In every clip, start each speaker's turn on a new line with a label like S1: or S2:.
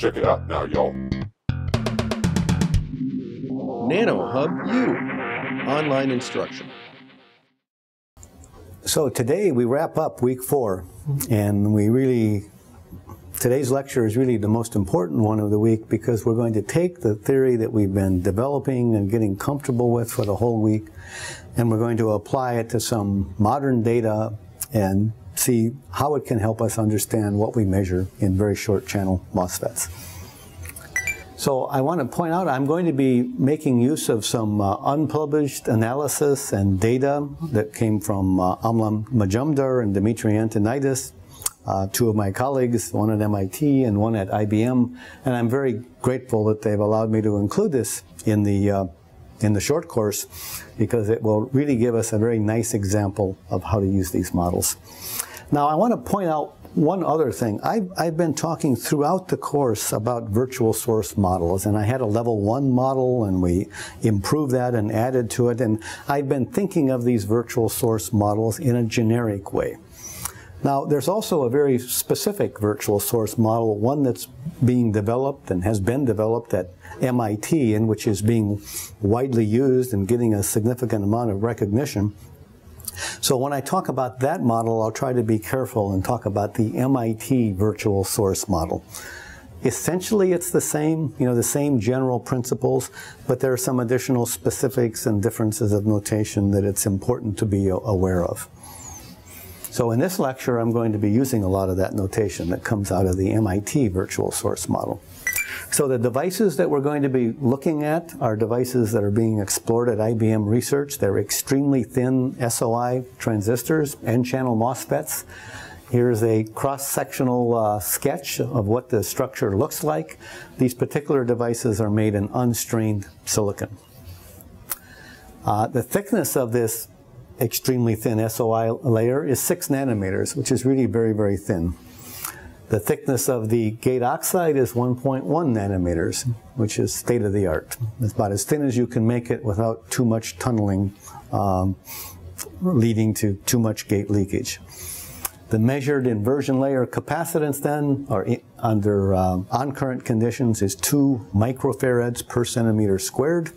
S1: Check it out now, y'all.
S2: NanoHub U, online instruction.
S3: So today we wrap up week four, and we really, today's lecture is really the most important one of the week because we're going to take the theory that we've been developing and getting comfortable with for the whole week, and we're going to apply it to some modern data and see how it can help us understand what we measure in very short channel MOSFETs. So I want to point out I'm going to be making use of some uh, unpublished analysis and data that came from uh, Amlan Majumdar and Dimitri Antoniadis, uh, two of my colleagues, one at MIT and one at IBM, and I'm very grateful that they've allowed me to include this in the uh, in the short course because it will really give us a very nice example of how to use these models. Now I want to point out one other thing. I've, I've, been talking throughout the course about virtual source models, and I had a level one model, and we improved that and added to it, and I've been thinking of these virtual source models in a generic way. Now, there's also a very specific virtual source model, one that's being developed and has been developed at MIT, and which is being widely used and getting a significant amount of recognition. So when I talk about that model, I'll try to be careful and talk about the MIT virtual source model. Essentially, it's the same, you know, the same general principles, but there are some additional specifics and differences of notation that it's important to be aware of. So in this lecture, I'm going to be using a lot of that notation that comes out of the MIT virtual source model. So the devices that we're going to be looking at are devices that are being explored at IBM Research. They're extremely thin SOI transistors, N-channel MOSFETs. Here's a cross-sectional uh, sketch of what the structure looks like. These particular devices are made in unstrained silicon. Uh, the thickness of this extremely thin SOI layer is 6 nanometers, which is really very, very thin. The thickness of the gate oxide is 1.1 nanometers, which is state of the art. It's about as thin as you can make it without too much tunneling, um, leading to too much gate leakage. The measured inversion layer capacitance then, or under uh, on-current conditions, is 2 microfarads per centimeter squared.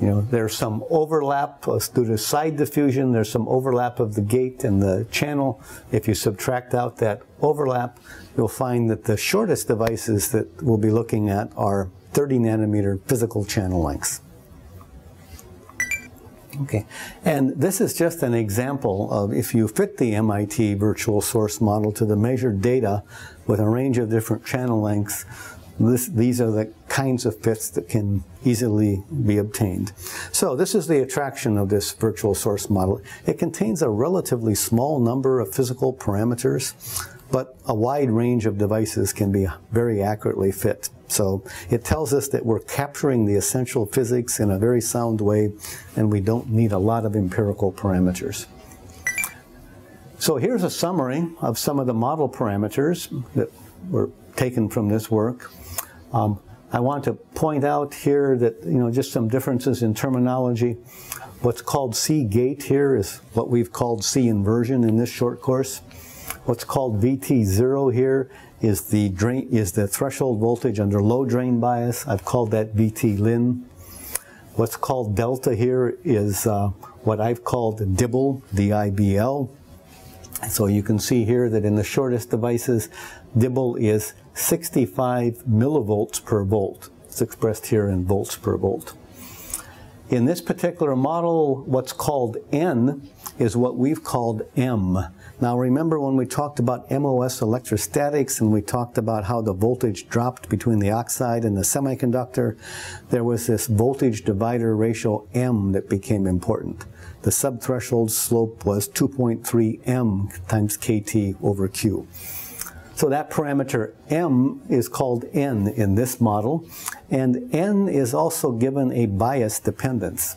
S3: You know, there's some overlap uh, due to side diffusion. There's some overlap of the gate and the channel. If you subtract out that overlap, you'll find that the shortest devices that we'll be looking at are 30 nanometer physical channel lengths. Okay, and this is just an example of if you fit the MIT virtual source model to the measured data with a range of different channel lengths, this, these are the kinds of fits that can easily be obtained. So this is the attraction of this virtual source model. It contains a relatively small number of physical parameters, but a wide range of devices can be very accurately fit. So it tells us that we're capturing the essential physics in a very sound way, and we don't need a lot of empirical parameters. So here's a summary of some of the model parameters that were taken from this work. Um, I want to point out here that, you know, just some differences in terminology. What's called C gate here is what we've called C inversion in this short course. What's called VT0 here is the drain is the threshold voltage under low drain bias. I've called that VT lin. What's called delta here is uh, what I've called DIBL, D-I-B-L. So you can see here that in the shortest devices, DIBL is 65 millivolts per volt. It's expressed here in volts per volt. In this particular model, what's called N is what we've called M. Now remember when we talked about MOS electrostatics and we talked about how the voltage dropped between the oxide and the semiconductor, there was this voltage divider ratio M that became important. The subthreshold slope was 2.3 M times KT over Q. So that parameter m is called n in this model, and n is also given a bias dependence.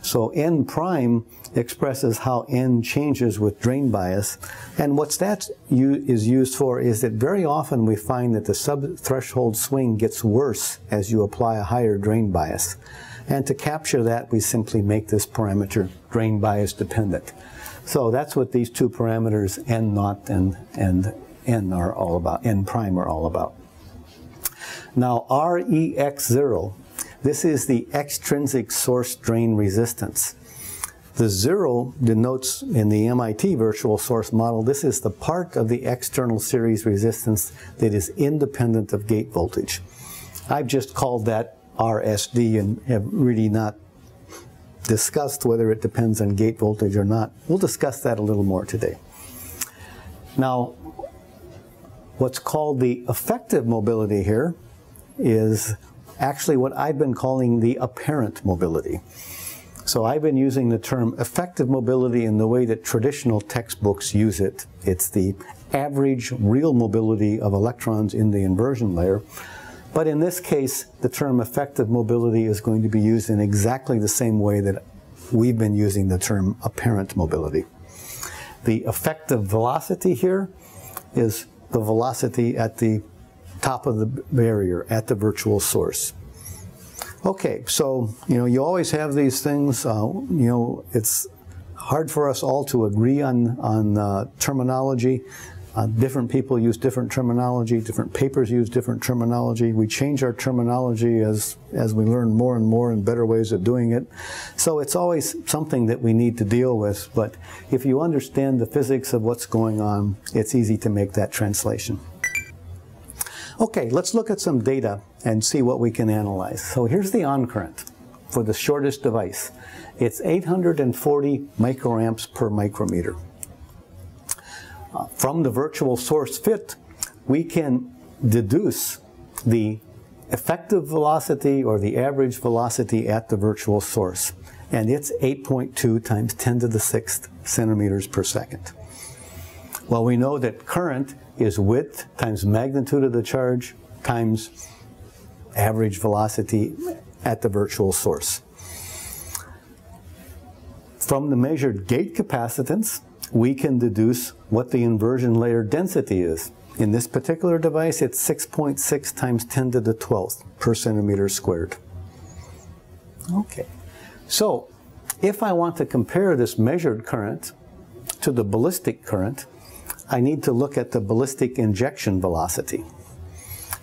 S3: So n prime expresses how n changes with drain bias, and what that is used for is that very often we find that the sub-threshold swing gets worse as you apply a higher drain bias. And to capture that, we simply make this parameter drain bias dependent. So that's what these two parameters, n naught and, and n are all about, n prime are all about. Now REX0, this is the extrinsic source drain resistance. The zero denotes in the MIT virtual source model, this is the part of the external series resistance that is independent of gate voltage. I've just called that RSD and have really not discussed whether it depends on gate voltage or not. We'll discuss that a little more today. Now, what's called the effective mobility here is actually what I've been calling the apparent mobility. So I've been using the term effective mobility in the way that traditional textbooks use it. It's the average real mobility of electrons in the inversion layer. But in this case, the term effective mobility is going to be used in exactly the same way that we've been using the term apparent mobility. The effective velocity here is the velocity at the top of the barrier, at the virtual source. Okay, so, you know, you always have these things, uh, you know, it's hard for us all to agree on, on uh, terminology. Uh, different people use different terminology, different papers use different terminology. We change our terminology as, as we learn more and more and better ways of doing it. So it's always something that we need to deal with, but if you understand the physics of what's going on, it's easy to make that translation. Okay, let's look at some data and see what we can analyze. So here's the on current for the shortest device. It's 840 microamps per micrometer. From the virtual source fit, we can deduce the effective velocity or the average velocity at the virtual source. And it's 8.2 times 10 to the sixth centimeters per second. Well, we know that current is width times magnitude of the charge times average velocity at the virtual source. From the measured gate capacitance, we can deduce what the inversion layer density is. In this particular device, it's 6.6 .6 times 10 to the 12th per centimeter squared. Okay, so if I want to compare this measured current to the ballistic current, I need to look at the ballistic injection velocity.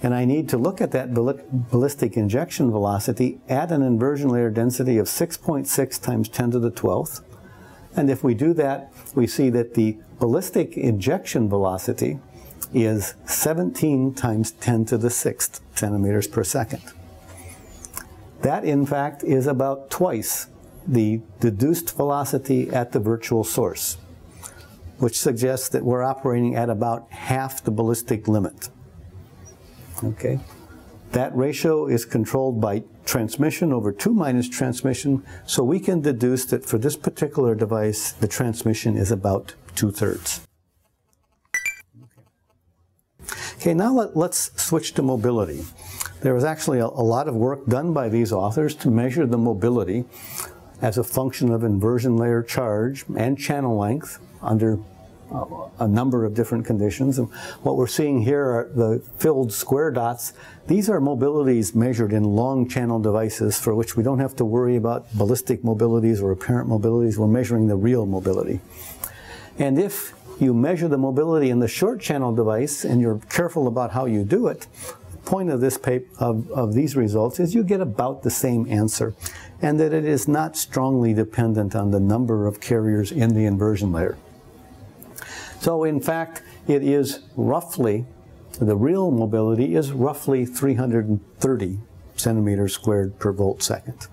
S3: And I need to look at that ballistic injection velocity at an inversion layer density of 6.6 .6 times 10 to the 12th and if we do that, we see that the ballistic injection velocity is 17 times 10 to the 6th centimeters per second. That, in fact, is about twice the deduced velocity at the virtual source, which suggests that we're operating at about half the ballistic limit. Okay? That ratio is controlled by transmission over 2 minus transmission, so we can deduce that for this particular device, the transmission is about two-thirds. Okay, now let, us switch to mobility. There was actually a, a lot of work done by these authors to measure the mobility as a function of inversion layer charge and channel length under a number of different conditions. And what we're seeing here are the filled square dots. These are mobilities measured in long channel devices for which we don't have to worry about ballistic mobilities or apparent mobilities. We're measuring the real mobility. And if you measure the mobility in the short channel device and you're careful about how you do it, the point of this paper, of, of these results is you get about the same answer and that it is not strongly dependent on the number of carriers in the inversion layer. So in fact, it is roughly, the real mobility is roughly 330 centimeters squared per volt second.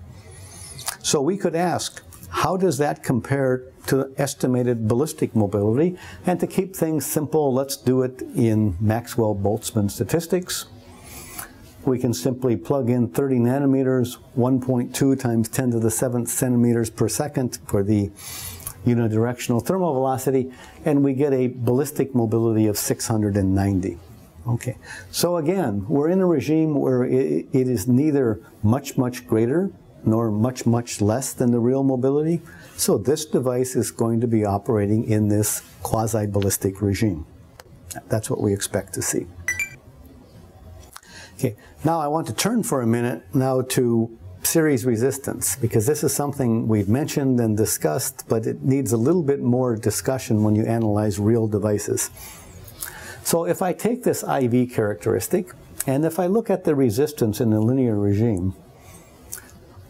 S3: So we could ask, how does that compare to estimated ballistic mobility? And to keep things simple, let's do it in Maxwell-Boltzmann statistics. We can simply plug in 30 nanometers, 1.2 times 10 to the 7th centimeters per second for the unidirectional thermal velocity, and we get a ballistic mobility of 690. Okay, so again, we're in a regime where it, it is neither much, much greater nor much, much less than the real mobility. So this device is going to be operating in this quasi-ballistic regime. That's what we expect to see. Okay, now I want to turn for a minute now to series resistance because this is something we've mentioned and discussed, but it needs a little bit more discussion when you analyze real devices. So if I take this IV characteristic, and if I look at the resistance in the linear regime,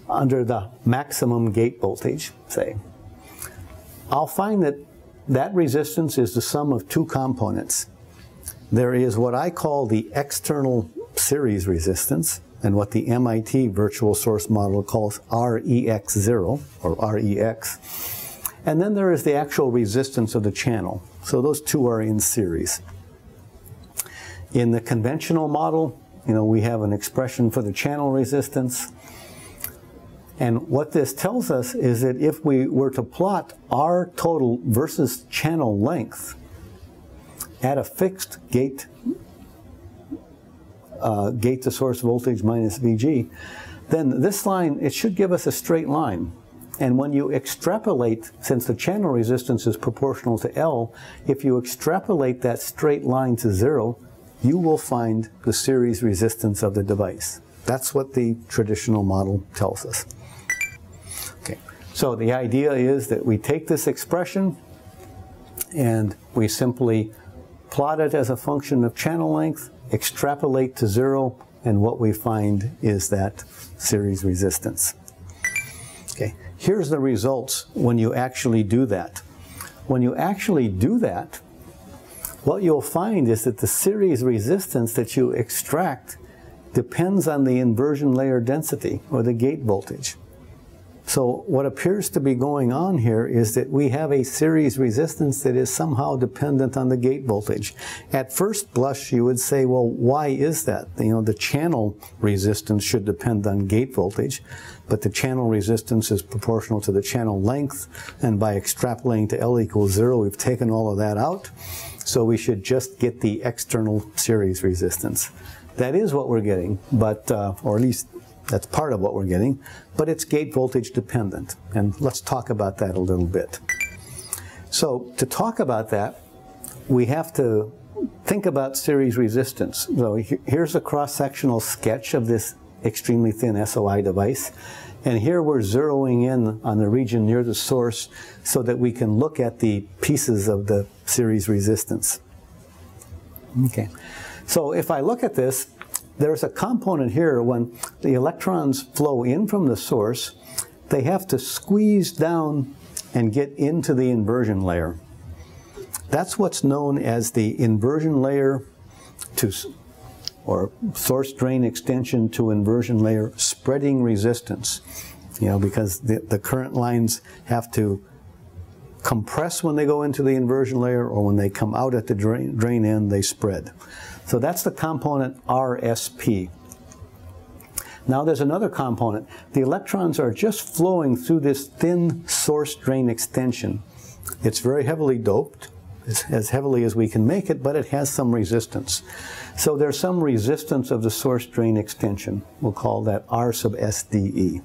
S3: under the maximum gate voltage, say, I'll find that that resistance is the sum of two components. There is what I call the external series resistance, and what the MIT virtual source model calls REX0, or REX. And then there is the actual resistance of the channel. So those two are in series. In the conventional model, you know, we have an expression for the channel resistance. And what this tells us is that if we were to plot R total versus channel length at a fixed gate uh, gate to source voltage minus VG, then this line, it should give us a straight line. And when you extrapolate, since the channel resistance is proportional to L, if you extrapolate that straight line to zero, you will find the series resistance of the device. That's what the traditional model tells us. Okay, so the idea is that we take this expression and we simply plot it as a function of channel length, extrapolate to zero, and what we find is that series resistance. Okay, here's the results when you actually do that. When you actually do that, what you'll find is that the series resistance that you extract depends on the inversion layer density or the gate voltage. So what appears to be going on here is that we have a series resistance that is somehow dependent on the gate voltage. At first blush, you would say, well, why is that? You know, the channel resistance should depend on gate voltage, but the channel resistance is proportional to the channel length, and by extrapolating to L equals zero, we've taken all of that out. So we should just get the external series resistance. That is what we're getting, but, uh, or at least that's part of what we're getting, but it's gate voltage dependent. And let's talk about that a little bit. So to talk about that, we have to think about series resistance. So here's a cross-sectional sketch of this extremely thin SOI device. And here we're zeroing in on the region near the source so that we can look at the pieces of the series resistance. Okay. So if I look at this, there's a component here when the electrons flow in from the source, they have to squeeze down and get into the inversion layer. That's what's known as the inversion layer to, or source drain extension to inversion layer spreading resistance. You know, because the, the current lines have to compress when they go into the inversion layer or when they come out at the drain, drain end, they spread. So that's the component RSP. Now there's another component. The electrons are just flowing through this thin source drain extension. It's very heavily doped, as heavily as we can make it, but it has some resistance. So there's some resistance of the source drain extension. We'll call that R sub SDE.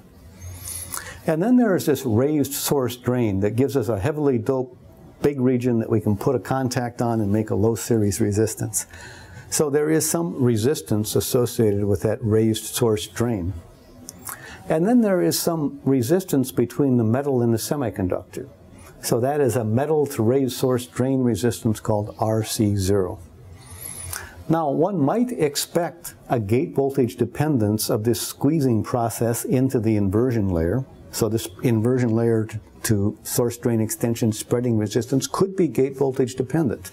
S3: And then there is this raised source drain that gives us a heavily doped big region that we can put a contact on and make a low series resistance. So there is some resistance associated with that raised source drain. And then there is some resistance between the metal and the semiconductor. So that is a metal to raised source drain resistance called RC0. Now, one might expect a gate voltage dependence of this squeezing process into the inversion layer. So this inversion layer to source drain extension spreading resistance could be gate voltage dependent.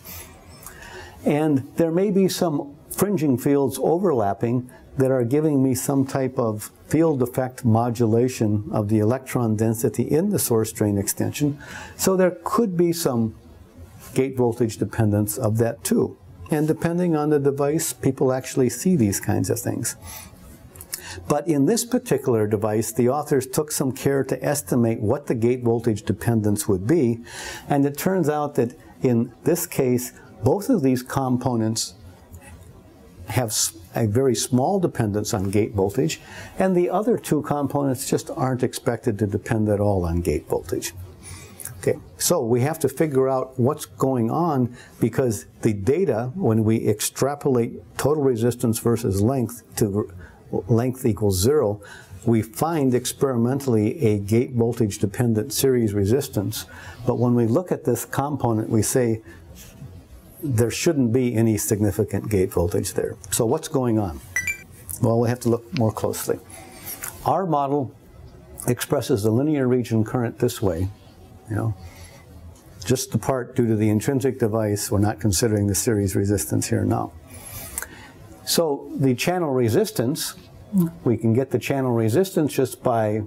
S3: And there may be some fringing fields overlapping that are giving me some type of field effect modulation of the electron density in the source drain extension. So there could be some gate voltage dependence of that too. And depending on the device, people actually see these kinds of things. But in this particular device, the authors took some care to estimate what the gate voltage dependence would be. And it turns out that in this case, both of these components have a very small dependence on gate voltage, and the other two components just aren't expected to depend at all on gate voltage. Okay, so we have to figure out what's going on because the data, when we extrapolate total resistance versus length to length equals zero, we find experimentally a gate voltage dependent series resistance. But when we look at this component, we say there shouldn't be any significant gate voltage there. So what's going on? Well, we have to look more closely. Our model expresses the linear region current this way, you know, just the part due to the intrinsic device. We're not considering the series resistance here now. So the channel resistance, we can get the channel resistance just by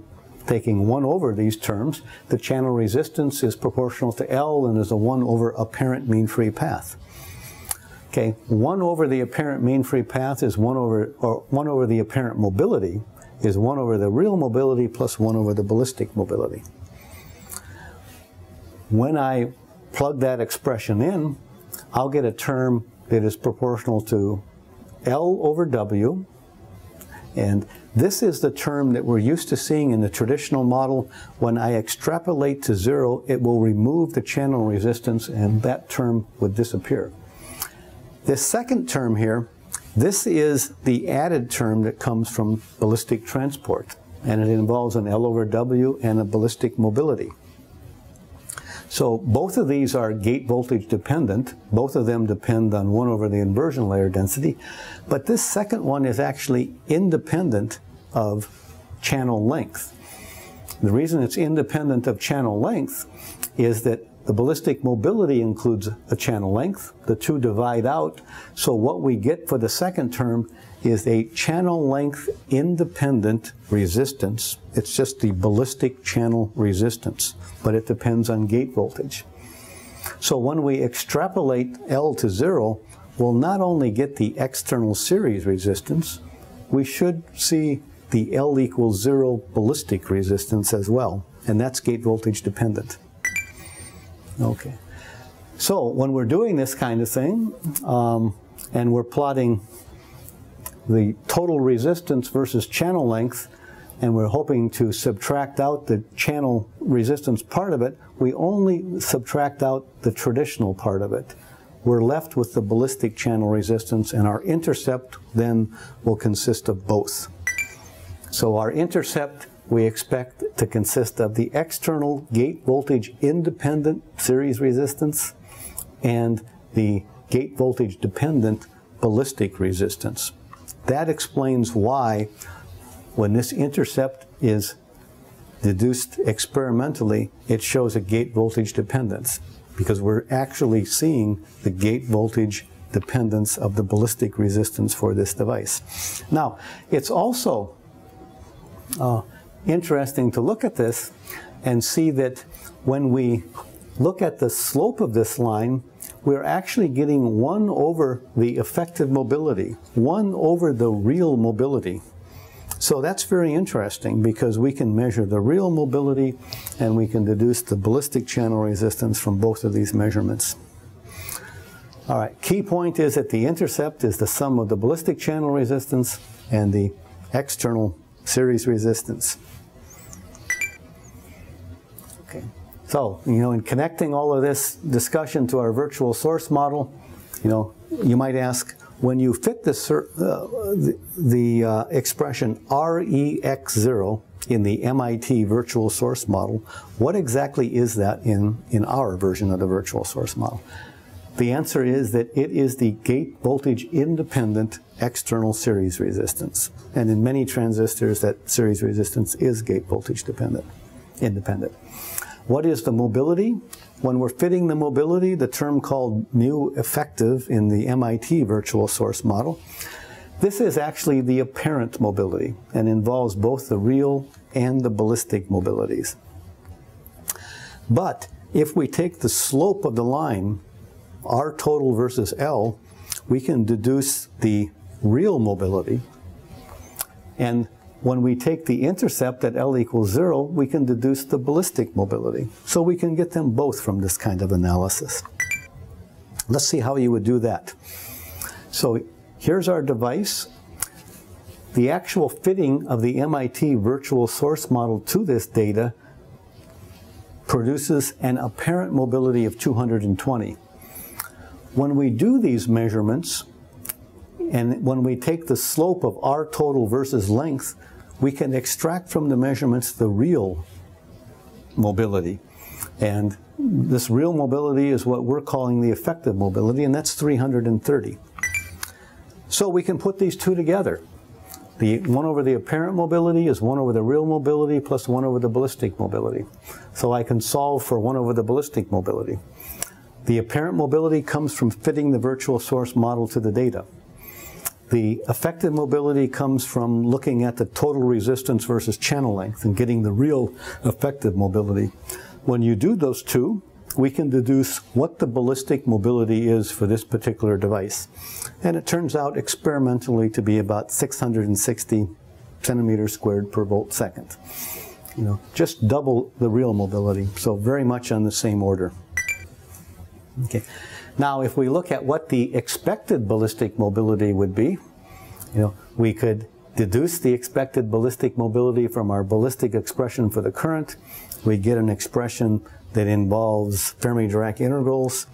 S3: taking 1 over these terms. The channel resistance is proportional to L and is a 1 over apparent mean free path. Okay, 1 over the apparent mean free path is 1 over, or 1 over the apparent mobility is 1 over the real mobility plus 1 over the ballistic mobility. When I plug that expression in, I'll get a term that is proportional to L over W, and this is the term that we're used to seeing in the traditional model. When I extrapolate to zero, it will remove the channel resistance and that term would disappear. This second term here, this is the added term that comes from ballistic transport and it involves an L over W and a ballistic mobility. So both of these are gate voltage dependent. Both of them depend on 1 over the inversion layer density. But this second one is actually independent of channel length. The reason it's independent of channel length is that the ballistic mobility includes a channel length. The two divide out. So what we get for the second term is a channel length independent resistance. It's just the ballistic channel resistance, but it depends on gate voltage. So when we extrapolate L to zero, we'll not only get the external series resistance, we should see the L equals zero ballistic resistance as well, and that's gate voltage dependent. Okay. So when we're doing this kind of thing, um, and we're plotting the total resistance versus channel length, and we're hoping to subtract out the channel resistance part of it, we only subtract out the traditional part of it. We're left with the ballistic channel resistance, and our intercept then will consist of both. So our intercept we expect to consist of the external gate voltage independent series resistance and the gate voltage dependent ballistic resistance. That explains why when this intercept is deduced experimentally, it shows a gate voltage dependence because we're actually seeing the gate voltage dependence of the ballistic resistance for this device. Now, it's also uh, interesting to look at this and see that when we look at the slope of this line, we're actually getting 1 over the effective mobility, 1 over the real mobility. So that's very interesting because we can measure the real mobility and we can deduce the ballistic channel resistance from both of these measurements. All right, key point is that the intercept is the sum of the ballistic channel resistance and the external series resistance. So, you know, in connecting all of this discussion to our virtual source model, you know, you might ask, when you fit uh, the, the uh, expression REX0 in the MIT virtual source model, what exactly is that in, in our version of the virtual source model? The answer is that it is the gate voltage independent external series resistance. And in many transistors, that series resistance is gate voltage dependent, independent. What is the mobility? When we're fitting the mobility, the term called mu effective in the MIT virtual source model, this is actually the apparent mobility and involves both the real and the ballistic mobilities. But if we take the slope of the line R total versus L, we can deduce the real mobility. And when we take the intercept at L equals zero, we can deduce the ballistic mobility. So we can get them both from this kind of analysis. Let's see how you would do that. So here's our device. The actual fitting of the MIT virtual source model to this data produces an apparent mobility of 220. When we do these measurements, and when we take the slope of R total versus length, we can extract from the measurements the real mobility. And this real mobility is what we're calling the effective mobility, and that's 330. So we can put these two together. The 1 over the apparent mobility is 1 over the real mobility plus 1 over the ballistic mobility. So I can solve for 1 over the ballistic mobility. The apparent mobility comes from fitting the virtual source model to the data. The effective mobility comes from looking at the total resistance versus channel length and getting the real effective mobility. When you do those two, we can deduce what the ballistic mobility is for this particular device. And it turns out experimentally to be about 660 centimeters squared per volt second. You know, just double the real mobility, so very much on the same order. Okay. Now, if we look at what the expected ballistic mobility would be, you know, we could deduce the expected ballistic mobility from our ballistic expression for the current. We get an expression that involves Fermi-Dirac integrals.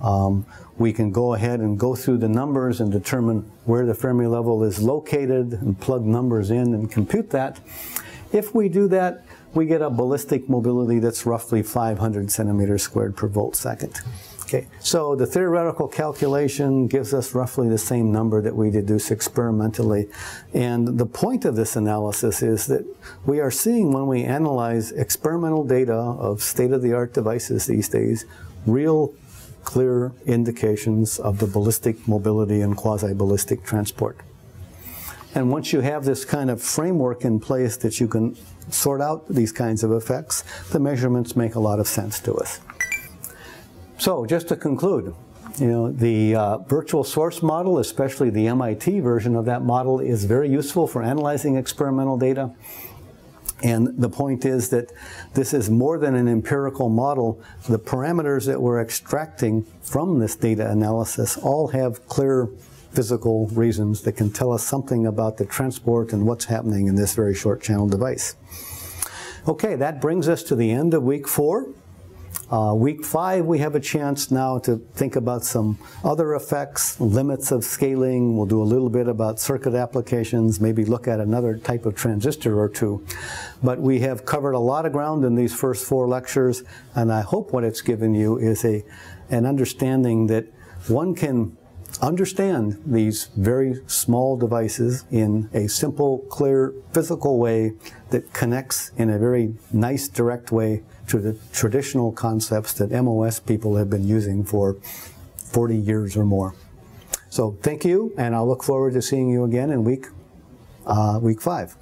S3: Um, we can go ahead and go through the numbers and determine where the Fermi level is located and plug numbers in and compute that. If we do that, we get a ballistic mobility that's roughly 500 centimeters squared per volt second. Okay, so the theoretical calculation gives us roughly the same number that we deduce experimentally. And the point of this analysis is that we are seeing when we analyze experimental data of state-of-the-art devices these days, real clear indications of the ballistic mobility and quasi-ballistic transport. And once you have this kind of framework in place that you can sort out these kinds of effects, the measurements make a lot of sense to us. So just to conclude, you know, the uh, virtual source model, especially the MIT version of that model, is very useful for analyzing experimental data. And the point is that this is more than an empirical model. The parameters that we're extracting from this data analysis all have clear physical reasons that can tell us something about the transport and what's happening in this very short channel device. Okay, that brings us to the end of week four. Uh, week five, we have a chance now to think about some other effects, limits of scaling. We'll do a little bit about circuit applications, maybe look at another type of transistor or two. But we have covered a lot of ground in these first four lectures, and I hope what it's given you is a, an understanding that one can understand these very small devices in a simple, clear, physical way that connects in a very nice, direct way to the traditional concepts that MOS people have been using for 40 years or more. So thank you, and I'll look forward to seeing you again in week, uh, week five.